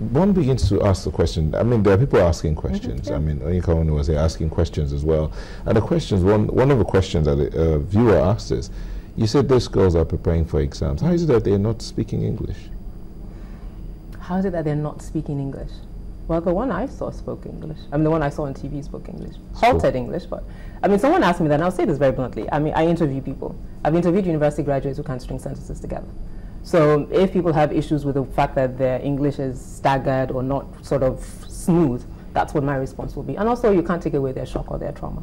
one begins to ask the question. I mean, there are people asking questions. Mm -hmm. I mean, Onyeka was there asking questions as well. And the questions, one, one of the questions that a uh, viewer asked is, you said those girls are preparing for exams. How is it that they're not speaking English? How is it that they're not speaking English? Well, the one I saw spoke English. I mean, the one I saw on TV spoke English. Halted English, but I mean, someone asked me that, and I'll say this very bluntly. I mean, I interview people. I've interviewed university graduates who can't string sentences together. So if people have issues with the fact that their English is staggered or not sort of smooth, that's what my response will be. And also, you can't take away their shock or their trauma.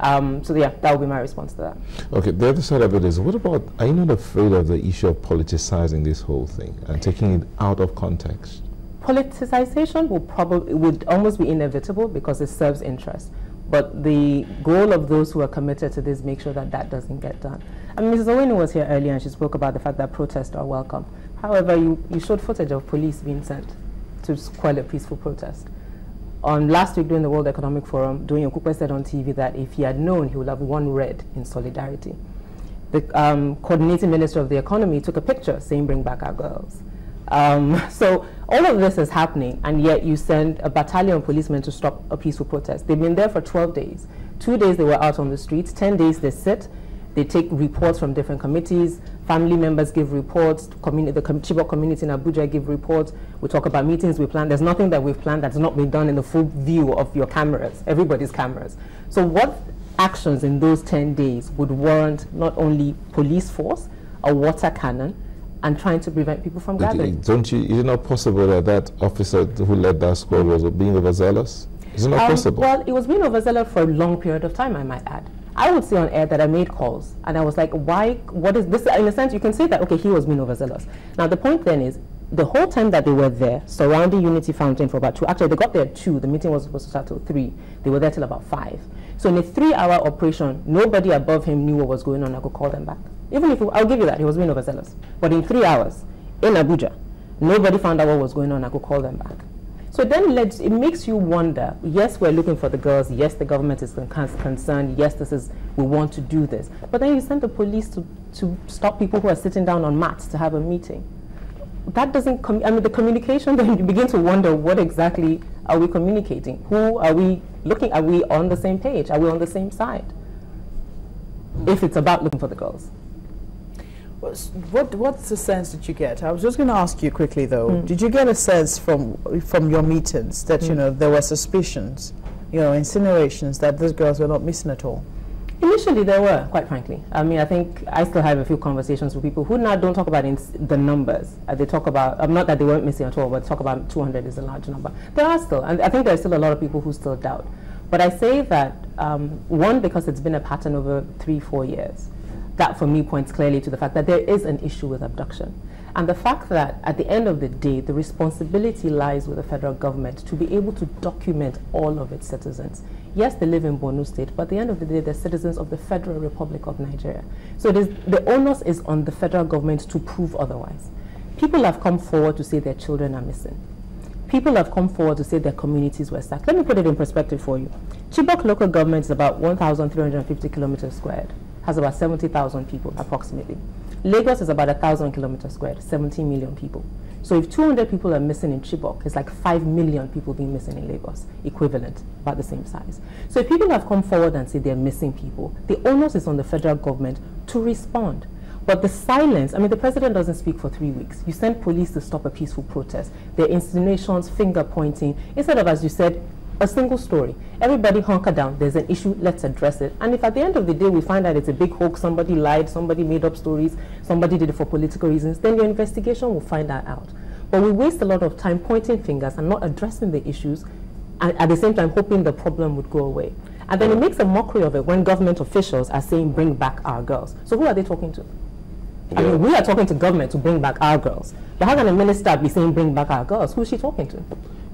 Um, so yeah, that would be my response to that. Okay, the other side of it is, what about, are you not afraid of the issue of politicizing this whole thing and taking it out of context? politicization will probably would almost be inevitable because it serves interest. But the goal of those who are committed to this make sure that that doesn't get done. I Mrs. Owenu was here earlier and she spoke about the fact that protests are welcome. However, you, you showed footage of police being sent to quell a peaceful protest. On last week during the World Economic Forum, Doyin Okupe said on TV that if he had known, he would have won red in solidarity. The um, coordinating minister of the economy took a picture saying, bring back our girls. Um, so all of this is happening, and yet you send a battalion of policemen to stop a peaceful protest. They've been there for 12 days. Two days they were out on the streets, 10 days they sit, they take reports from different committees, family members give reports, the com Chibok community in Abuja give reports, we talk about meetings we plan. There's nothing that we've planned that's not been done in the full view of your cameras, everybody's cameras. So what actions in those 10 days would warrant not only police force, a water cannon, and trying to prevent people from gathering. Don't you, is it not possible that that officer who led that squad was being overzealous? Is it not um, possible? Well, it was being overzealous for a long period of time, I might add. I would say on air that I made calls and I was like, why, what is this? In a sense, you can say that, okay, he was being overzealous. Now, the point then is, the whole time that they were there, surrounding Unity Fountain for about two, actually they got there at two, the meeting was supposed to start till three. They were there till about five. So in a three hour operation, nobody above him knew what was going on. I could call them back. Even if, I'll give you that, he was being overzealous. But in three hours, in Abuja, nobody found out what was going on. I could call them back. So then it makes you wonder, yes, we're looking for the girls. Yes, the government is concerned. Yes, this is, we want to do this. But then you send the police to, to stop people who are sitting down on mats to have a meeting. That doesn't, I mean, the communication, then you begin to wonder what exactly are we communicating? Who are we looking, are we on the same page? Are we on the same side? If it's about looking for the girls. What what's the sense that you get? I was just going to ask you quickly though. Mm. Did you get a sense from from your meetings that mm. you know there were suspicions, you know, insinuations that these girls were not missing at all? Initially, there were, quite frankly. I mean, I think I still have a few conversations with people who now don't talk about the numbers. Uh, they talk about, um, not that they weren't missing at all, but talk about 200 is a large number. There are still, and I think there are still a lot of people who still doubt. But I say that, um, one, because it's been a pattern over three, four years that for me points clearly to the fact that there is an issue with abduction. And the fact that at the end of the day, the responsibility lies with the federal government to be able to document all of its citizens. Yes, they live in Borno State, but at the end of the day, they're citizens of the Federal Republic of Nigeria. So the onus is on the federal government to prove otherwise. People have come forward to say their children are missing. People have come forward to say their communities were sacked. Let me put it in perspective for you. Chibok local government is about 1,350 kilometers squared has about 70,000 people approximately. Lagos is about 1,000 kilometers squared, 17 million people. So if 200 people are missing in Chibok, it's like 5 million people being missing in Lagos, equivalent, about the same size. So if people have come forward and said they're missing people, the onus is on the federal government to respond. But the silence, I mean, the president doesn't speak for three weeks. You send police to stop a peaceful protest. There are insinuations, finger pointing. Instead of, as you said, a single story. Everybody hunker down. There's an issue. Let's address it. And if at the end of the day we find that it's a big hoax, somebody lied, somebody made up stories, somebody did it for political reasons, then your investigation will find that out. But we waste a lot of time pointing fingers and not addressing the issues, and at the same time hoping the problem would go away. And then it makes a mockery of it when government officials are saying, bring back our girls. So who are they talking to? Yeah. I mean, we are talking to government to bring back our girls. But how can a minister be saying, bring back our girls? Who is she talking to?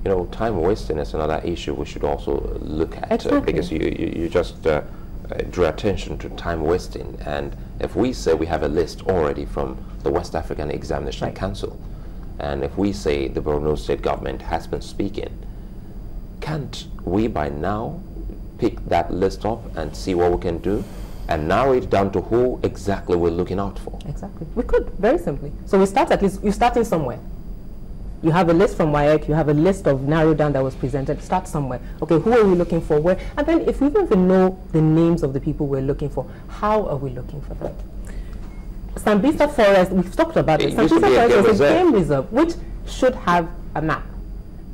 You know, time wasting is another issue we should also look at uh, because you, you, you just uh, uh, drew attention to time wasting. And if we say we have a list already from the West African Examination right. Council, and if we say the Borno state government has been speaking, can't we by now pick that list up and see what we can do? and narrow it down to who exactly we're looking out for. Exactly. We could, very simply. So we start at least, you're starting somewhere. You have a list from WAEC, you have a list of narrowed down that was presented. Start somewhere. Okay, who are we looking for? Where? And then if we don't even know the names of the people we're looking for, how are we looking for them? Sambisa Forest, we've talked about it. Sambisa Forest is a game reserve, which should have a map.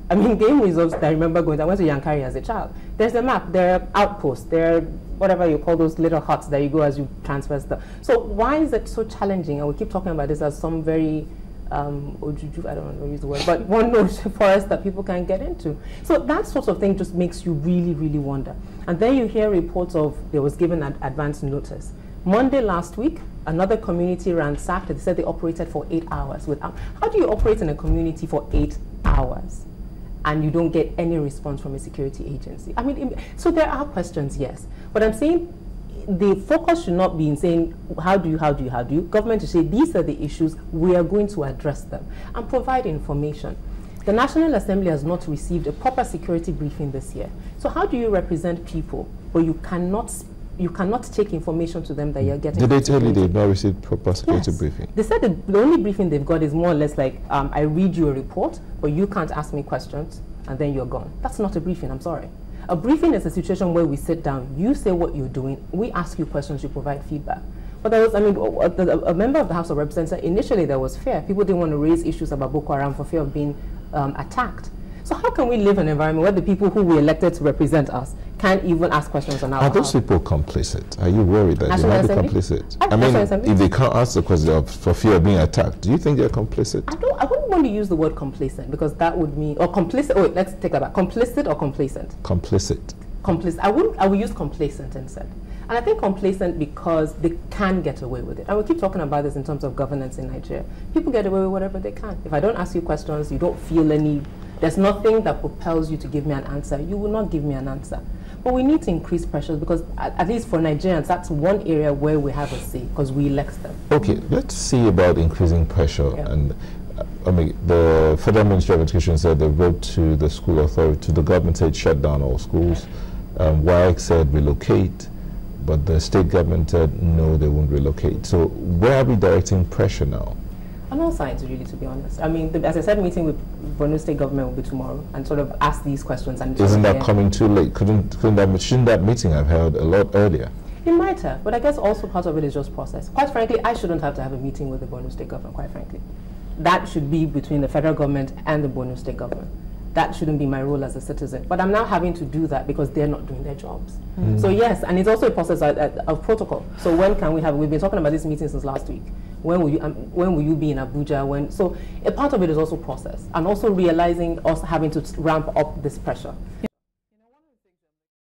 I mean, game reserves, I remember going, to, I went to Yankari as a child. There's a map, there are outposts, there are whatever you call those little huts that you go as you transfer stuff. So why is it so challenging? And we keep talking about this as some very um, ojuju, I don't want to use the word, but one forest that people can get into. So that sort of thing just makes you really, really wonder. And then you hear reports of there was given an advance notice. Monday last week, another community ransacked. They said they operated for eight hours. Without, how do you operate in a community for eight hours? and you don't get any response from a security agency. I mean, so there are questions, yes. But I'm saying the focus should not be in saying, how do you, how do you, how do you? Government to say, these are the issues, we are going to address them and provide information. The National Assembly has not received a proper security briefing this year. So how do you represent people but you cannot you cannot take information to them that you're getting. Did they tell you they've not received proper security yes. briefing? They said the only briefing they've got is more or less like, um, I read you a report, but you can't ask me questions, and then you're gone. That's not a briefing, I'm sorry. A briefing is a situation where we sit down, you say what you're doing, we ask you questions, you provide feedback. But there was, I mean, a, member of the House of Representatives, initially there was fear. People didn't want to raise issues about Boko Haram for fear of being um, attacked. So how can we live in an environment where the people who we elected to represent us can't even ask questions on our Are those people complicit? Are you worried that National they might Assembly? be complicit? I, I mean, if they can't ask the question for fear of being attacked, do you think they're complicit? I don't. I wouldn't want to use the word complacent because that would mean or complicit. Oh, wait, let's take that back. Complicit or complacent? Complicit. Complicit. I would. I would use complacent instead. And I think complacent because they can get away with it. And we keep talking about this in terms of governance in Nigeria. People get away with whatever they can. If I don't ask you questions, you don't feel any there's nothing that propels you to give me an answer. You will not give me an answer. But we need to increase pressures because, at, at least for Nigerians, that's one area where we have a say because we elect them. Okay, let's see about increasing pressure. Yeah. And uh, I mean, the Federal Ministry of Education said they wrote to the school authority, to the government, said shut down all schools. Um, WAEC said relocate, but the state government said no, they won't relocate. So where are we directing pressure now? On all sides, really, to be honest. I mean, the, as I said, meeting with Borno State government will be tomorrow, and sort of ask these questions. And isn't that coming too late? Couldn't, couldn't that shouldn't that meeting have held a lot earlier? It might have, but I guess also part of it is just process. Quite frankly, I shouldn't have to have a meeting with the Borno State government. Quite frankly, that should be between the federal government and the Borno State government that shouldn't be my role as a citizen. But I'm now having to do that because they're not doing their jobs. Mm. So yes, and it's also a process of, of, protocol. So when can we have? We've been talking about this meeting since last week. When will you? Um, when will you be in Abuja? When? So a part of it is also process, and also realizing us having to ramp up this pressure.